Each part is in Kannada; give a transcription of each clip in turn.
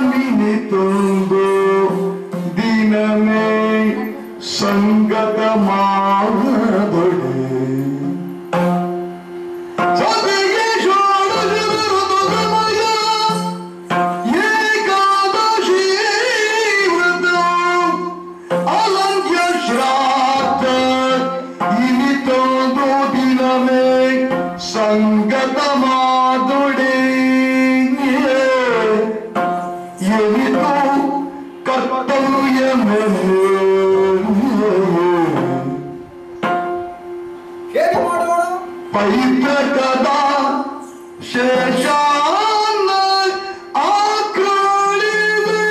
ो दिनमे सङ्गतमा ಹೇಗೆ ಮಾಡೋಣ ಪೈತೃಕದ ಶೇಷಾನ ಆಕ್ರಳಿವೆ.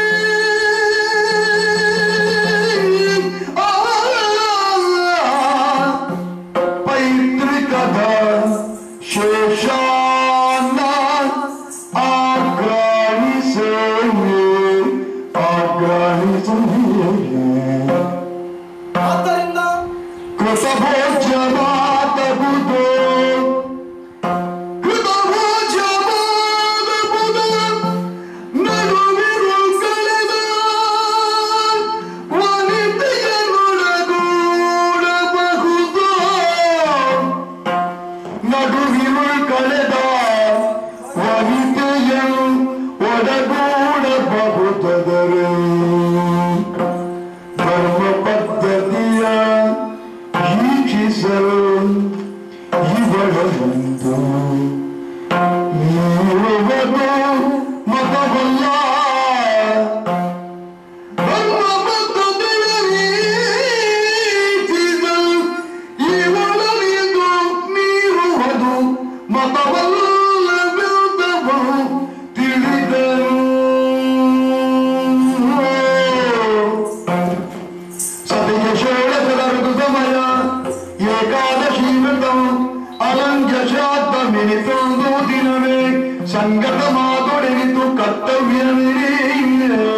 ಮಿನಿತೊಂದು ದಿನವೇ ಸಂಗತ ಮಾತೊಡೆನಿತು ಕರ್ತವ್ಯವಿರಿ ಕರ್ತವ್ಯವಿರಿ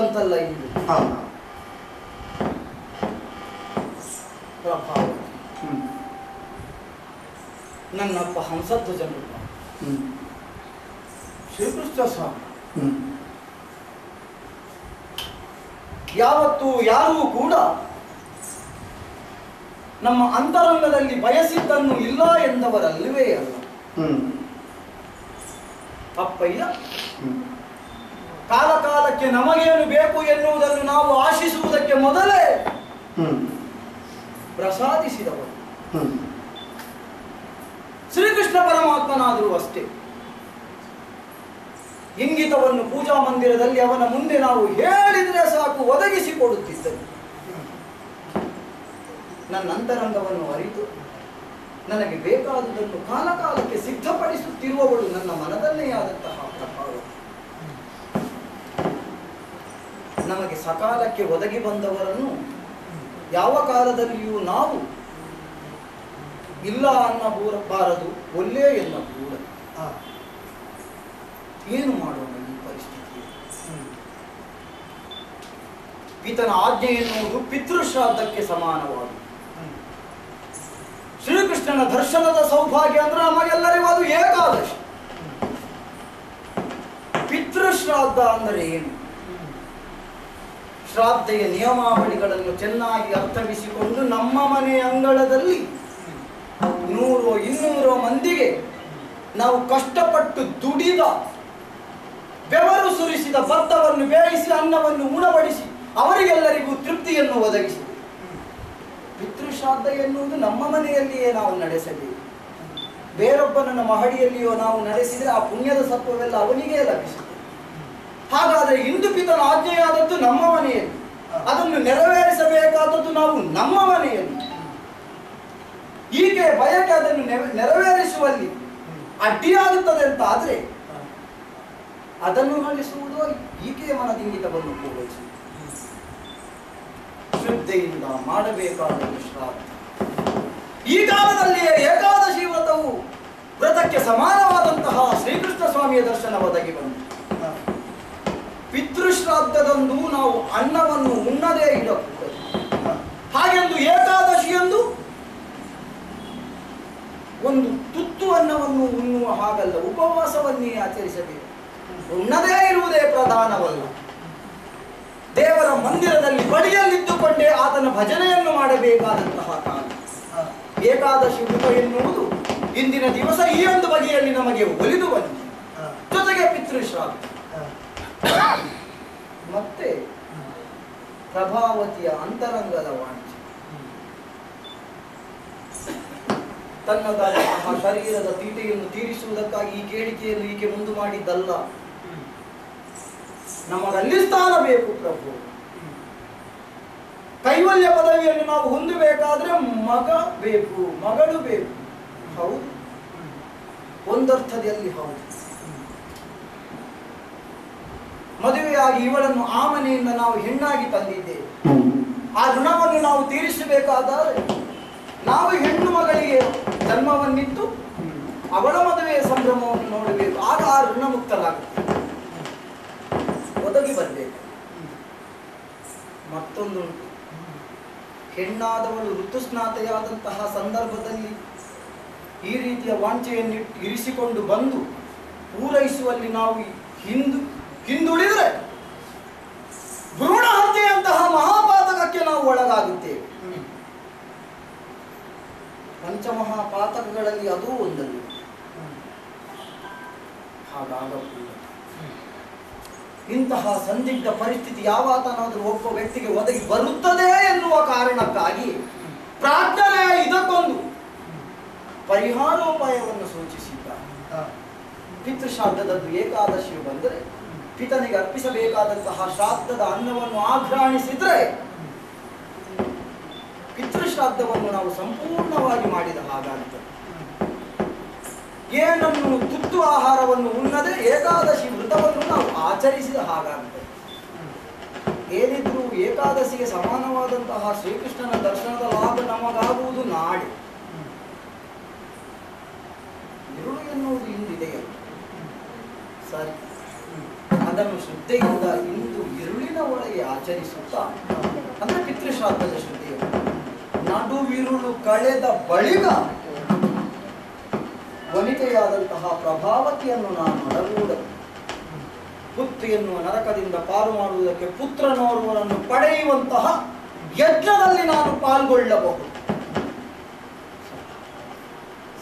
ಬಂತಲ್ಲ ಇಲ್ಲಿ ಪ್ರಭಾವ. ನನ್ನಪ್ಪ ಹಂಸಧ್ವಜನು ಶ್ರೀಕೃಷ್ಣ ಸ್ವಾಮಿ. ಯಾವತ್ತು ಯಾರೂ ಕೂಡ ನಮ್ಮ ಅಂತರಂಗದಲ್ಲಿ ಬಯಸಿದ್ದನ್ನು ಇಲ್ಲ ಎಂದವರಲ್ಲವೇ ಅಲ್ಲ. ಅಪ್ಪಯ್ಯ. ಕಾಲ ಕಾಲಕ್ಕೆ ನಮಗೇನು ಬೇಕು ಎನ್ನುವುದನ್ನು ನಾವು ಆಶಿಸುವುದಕ್ಕೆ ಮೊದಲೇ ಪ್ರಸಾದಿಸಿದವರು. ಶ್ರೀಕೃಷ್ಣ ಪರಮಾತ್ಮನಾದರೂ ಅಷ್ಟೇ. ಇಂಗಿತವನ್ನು ಪೂಜಾ ಮಂದಿರದಲ್ಲಿ ಅವನ ಮುಂದೆ ನಾವು ಹೇಳಿದರೆ ಸಾಕು ಒದಗಿಸಿಕೊಡುತ್ತಿದ್ದರು ನನ್ನ ಅಂತರಂಗವನ್ನು ಅರಿತು ನನಗೆ ಬೇಕಾದುದನ್ನು ಕಾಲಕಾಲಕ್ಕೆ ಸಿದ್ಧಪಡಿಸುತ್ತಿರುವವಳು ನನ್ನ ಮನದಲ್ಲೇ ಆದಂತಹ ಪ್ರಭಾವ. ನಮಗೆ ಸಕಾಲಕ್ಕೆ ಒದಗಿ ಬಂದವರನ್ನು ಯಾವ ಕಾಲದಲ್ಲಿಯೂ ನಾವು ಇಲ್ಲ ಅನ್ನಬೂರಬಾರದು ಒಲ್ಲೆ ಎನ್ನಬೂರ ಏನು ಮಾಡೋಣ ಈ ಪರಿಸ್ಥಿತಿ ಈತನ ಆಜ್ಞೆ ಎನ್ನುವುದು ಪಿತೃಶ್ರಾದ್ದಕ್ಕೆ ಸಮಾನವಾದ. ಶ್ರೀಕೃಷ್ಣನ ದರ್ಶನದ ಸೌಭಾಗ್ಯ ಅಂದ್ರೆ ನಮಗೆಲ್ಲರಿಗೂ ಅದು ಏಕಾದಶಿ. ಪಿತೃಶ್ರಾದ್ದ ಅಂದರೆ ಏನು? ಶ್ರಾದ್ದೆಯ ನಿಯಮಾವಳಿಗಳನ್ನು ಚೆನ್ನಾಗಿ ಅರ್ಥವಿಸಿಕೊಂಡು ನಮ್ಮ ಮನೆ ಅಂಗಳದಲ್ಲಿ ನೂರೋ ಇನ್ನೂರೋ ಮಂದಿಗೆ ನಾವು ಕಷ್ಟಪಟ್ಟು ದುಡಿದ ಬೆವರು ಸುರಿಸಿದ ಭತ್ತವನ್ನು ಬೇಯಿಸಿ, ಅನ್ನವನ್ನು ಉಣಬಡಿಸಿ, ಅವರಿಗೆಲ್ಲರಿಗೂ ತೃಪ್ತಿಯನ್ನು ಒದಗಿಸಿ. ಪಿತೃಶ್ರಾದ್ದ ಎನ್ನುವುದು ನಮ್ಮ ಮನೆಯಲ್ಲಿಯೇ ನಾವು ನಡೆಸಬೇಕು. ಬೇರೊಬ್ಬನನ್ನ ಮಹಡಿಯಲ್ಲಿಯೋ ನಾವು ನಡೆಸಿದರೆ ಆ ಪುಣ್ಯದ ಸತ್ವವೆಲ್ಲ ಅವನಿಗೇ ಲಭಿಸುತ್ತದೆ. ಹಾಗಾದರೆ ಹಿಂದೂ ಪಿತನ ಆಜ್ಞೆಯಾದದ್ದು ನಮ್ಮ ಮನೆಯಲ್ಲಿ. ಅದನ್ನು ನೆರವೇರಿಸಬೇಕಾದದ್ದು ನಾವು ನಮ್ಮ ಮನೆಯಲ್ಲಿ. ಈಕೆ ಬಯಕೆ ಅದನ್ನು ನೆರ- ನೆರವೇರಿಸುವಲ್ಲಿ ಅಡ್ಡಿಯಾಗುತ್ತದೆ ಅಂತ ಆದರೆ ಅದನ್ನು ನಡೆಸುವುದು ಈಕೆಯ ಮನದಿಂಗಿತವನ್ನು ಪೂರೈಸುವುದು. ಶ್ರದ್ಧೆಯಿಂದ ಮಾಡಬೇಕಾದ ಶ್ರಾದ್ದ ಈ ಕಾಲದಲ್ಲಿಯೇ ಏಕಾದಶಿ ವ್ರತವು ವ್ರತಕ್ಕೆ ಸಮಾನವಾದಂತಹ ಶ್ರೀಕೃಷ್ಣ ಸ್ವಾಮಿಯ ದರ್ಶನ ಒದಗಿ ಬಂತು. ಪಿತೃಶ್ರಾದ್ದದಂದು ನಾವು ಅನ್ನವನ್ನು ಉಣ್ಣದೇ ಇಡಕೂಡದು ಹಾಗೆಂದು ಏಕಾದಶಿಯಂದು ಒಂದು ತುತ್ತು ಅನ್ನವನ್ನು ಉಣ್ಣುವ ಹಾಗಲ್ಲ, ಉಪವಾಸವನ್ನೇ ಆಚರಿಸಬೇಕು. ಉಣ್ಣದೇ ಇರುವುದೇ ಪ್ರಧಾನವಲ್ಲ. ದೇವರ ಮಂದಿರದಲ್ಲಿ ಬಳಿಯಲ್ಲಿದ್ದುಕೊಂಡೇ ಆತನ ಭಜನೆಯನ್ನು ಮಾಡಬೇಕಾದಂತಹ ಕಾಲ. ಏಕಾದಶಿ ಉಪ ಎನ್ನುವುದು ಇಂದಿನ ದಿವಸ ಈ ಒಂದು ಬಗೆಯಲ್ಲಿ ನಮಗೆ ಒಲಿದು ಬಂದಿದೆ. ಜೊತೆಗೆ ಪಿತೃಶ್ರಾದ್ದ. ಮತ್ತೆ ಪ್ರಭಾವತಿಯ ಅಂತರಂಗದ ವಾಣಿಜ್ಯ. ತನ್ನದಾದಂತಹ ಶರೀರದ ತೀಟೆಯನ್ನು ತೀರಿಸುವುದಕ್ಕಾಗಿ ಈ ಕೇಳಿಕೆಯನ್ನು ಈಕೆ ಮುಂದು ಮಾಡಿದ್ದಲ್ಲ. ನಮಗಲ್ಲಿ ಸ್ಥಾನ ಬೇಕು ಪ್ರಭು. ಕೈವಲ್ಯ ಪದವಿಯನ್ನು ನಾವು ಹೊಂದಬೇಕಾದ್ರೆ ಮಗ ಬೇಕು, ಮಗಳು ಬೇಕು. ಹೌದು. ಒಂದರ್ಥದಲ್ಲಿ ಹೌದು. ಮದುವೆಯಾಗಿ ಇವಳನ್ನು ಆ ಮನೆಯಿಂದ ನಾವು ಹೆಣ್ಣಾಗಿ ತಂದಿದ್ದೇವೆ. ಆ ಋಣವನ್ನು ನಾವು ತೀರಿಸಬೇಕಾದರೆ ನಾವು ಹೆಣ್ಣು ಮಗಳಿಗೆ ಜನ್ಮವನ್ನಿತ್ತು ಅವಳ ಮದುವೆಯ ಸಂಭ್ರಮವನ್ನು ನೋಡಬೇಕು. ಆಗ ಆ ಋಣ ಮುಕ್ತಲಾಗುತ್ತೆ. ಒದಗಿ ಬರಬೇಕು ಮತ್ತೊಂದು ಹೆಣ್ಣಾದವಳು ಋತುಸ್ನಾತೆಯಾದಂತಹ ಸಂದರ್ಭದಲ್ಲಿ ಈ ರೀತಿಯ ವಾಂಚೆಯನ್ನು ಇರಿಸಿಕೊಂಡು ಬಂದು ಪೂರೈಸುವಲ್ಲಿ ನಾವು ಹಿಂದು ಹಿಂದುಳಿದರೆ ಭ್ರೂಣ ಹತ್ಯೆಯಂತಹ ಮಹಾಪಾತಕಕ್ಕೆ ನಾವು ಒಳಗಾಗುತ್ತೇವೆ ಪಂಚಮಹಾಪಾತಕಗಳಲ್ಲಿ ಅದೂ ಒಂದಲ್ಲ. ಇಂತಹ ಸಂದಿಗ್ಧ ಪರಿಸ್ಥಿತಿ ಯಾವಾತನಾದರೂ ಒಬ್ಬ ವ್ಯಕ್ತಿಗೆ ಒದಗಿ ಬರುತ್ತದೆ ಎನ್ನುವ ಕಾರಣಕ್ಕಾಗಿ ಪ್ರಾರ್ಥನೆ ಇದಕ್ಕೊಂದು. ಪರಿಹಾರೋಪಾಯವನ್ನು ಸೂಚಿಸಿದ್ದ. ಪಿತೃಶಾಬ್ದದ್ದು ಏಕಾದಶಿಯು ಬಂದರೆ ಪಿತನಿಗೆ ಅರ್ಪಿಸಬೇಕಾದಂತಹ ಶ್ರಾದ್ದದ ಅನ್ನವನ್ನು ಆಘ್ರಾಣಿಸಿದ್ರೆ ಪಿತೃಶ್ರಾದ್ದವನ್ನು ನಾವು ಸಂಪೂರ್ಣವಾಗಿ ಮಾಡಿದ ಹಾಗಾಗುತ್ತದೆ ಏನನ್ನು ತುತ್ತು ಆಹಾರವನ್ನು ಉಣ್ಣದೆ ಏಕಾದಶಿ ವೃತವನ್ನು ನಾವು ಆಚರಿಸಿದ ಹಾಗಾಗ್ತದೆ ಏನಿದ್ರೂ ಏಕಾದಶಿಗೆ ಸಮಾನವಾದಂತಹ ಶ್ರೀಕೃಷ್ಣನ ದರ್ಶನದ ಲಾಭ ನಮಗಾಗುವುದು ನಾಡಿ ಇರುಳು ಎನ್ನುವುದು ಇಂದಿದೆಯಲ್ಲ. ಸರಿ. ಅದನ್ನು ಶ್ರದ್ಧೆಯಿಂದ ಇಂದು ಇರುಳಿನ ಒಳಗೆ ಆಚರಿಸುತ್ತಾ ಅಂದ್ರೆ ಪಿತೃಶ್ರಾದ್ದದ ಶ್ರದ್ಧೆಯು ನಡುವಿರುಳು ಕಳೆದ ಬಳಿಕ ವನಿತೆಯಾದಂತಹ ಪ್ರಭಾವತಿಯನ್ನು ನಾನು ಒಡಗೂಡ ಪುತ್ತು ಎನ್ನುವ ನರಕದಿಂದ ಪಾರು ಮಾಡುವುದಕ್ಕೆ ಪುತ್ರನೋರ್ವನನ್ನು ಪಡೆಯುವಂತಹ ಯಜ್ಞದಲ್ಲಿ ನಾನು ಪಾಲ್ಗೊಳ್ಳಬಹುದು.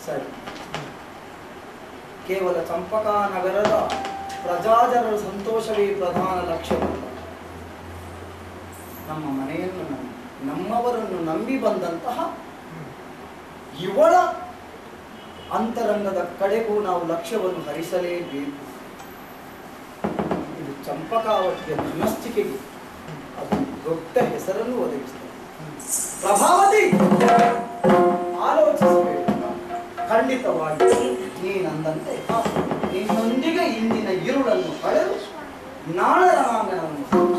ಸರಿ. ಕೇವಲ ಚಂಪಕಾ ನಗರದ ಪ್ರಜಾಜನರ ಸಂತೋಷವೇ ಪ್ರಧಾನ ಲಕ್ಷ್ಯವಲ್ಲ ನಮ್ಮ ಮನೆಯನ್ನು ನಂಬಿ, ನಮ್ಮವರನ್ನು ನಂಬಿ ಬಂದಂತಹ ಇವಳ ಅಂತರಂಗದ ಕಡೆಗೂ ನಾವು ಲಕ್ಷ್ಯವನ್ನು ಹರಿಸಲೇಬೇಕು. ಇದು ಚಂಪಕಾವತಿಯ ಮನಸ್ಸಿಕೆಗೆ ಅದು ದೊಡ್ಡ ಹೆಸರನ್ನು ಒದಗಿಸ್ತದೆ. ಪ್ರಭಾವತಿ! ಆಲೋಚಿಸಬೇಕು ಖಂಡಿತವಾಗಿ ನೀನಂದಂತೆ ನಿನ್ನೊಂದಿಗೆ ಇಂದಿನ